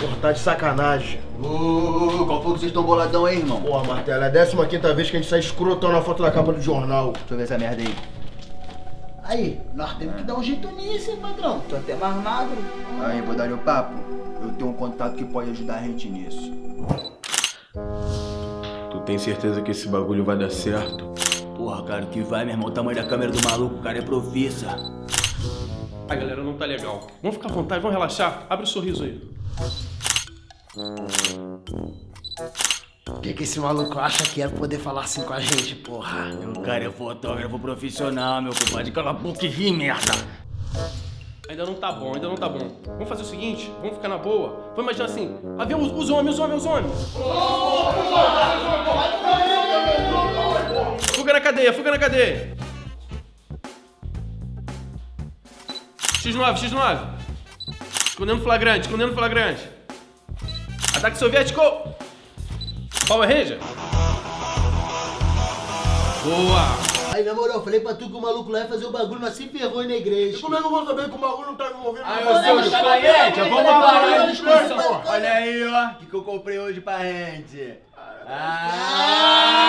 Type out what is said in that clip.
Porra, tá de sacanagem. Ô, qual foi que vocês estão boladão aí, irmão? Porra, Martelo, é a 15 vez que a gente sai escrotão na foto da capa do jornal. Deixa eu ver essa merda aí. Aí, nós temos que dar um jeito nisso, hein, padrão? Tô até mais magro. Aí, vou dar o papo. Eu tenho um contato que pode ajudar a gente nisso. Tu tem certeza que esse bagulho vai dar certo? Porra, claro que vai, meu irmão. O tamanho da câmera do maluco, o cara é profissa. A galera não tá legal. Vamos ficar à vontade, vamos relaxar. Abre o sorriso aí. O que, que esse maluco acha que é poder falar assim com a gente, porra? O cara é fotógrafo profissional, meu compadre. Cala a boca e ri, merda. Ainda não tá bom, ainda não tá bom. Vamos fazer o seguinte, vamos ficar na boa. Vamos imaginar assim, avião, os, os homens, os homens, os homens. Fuga na cadeia, fuga na cadeia. X9, X9. Escondendo flagrante, escondendo flagrante. Ataque soviético! Power Ranger! Boa! Aí, na moral, falei pra tu que o maluco lá ia fazer o bagulho, mas se ferrou na igreja. Como é que eu vou saber que o bagulho não tá envolvido? Ah, eu sou gente, vamos parar a discussão. Olha aí, ó, o que, que eu comprei hoje pra gente. Ah!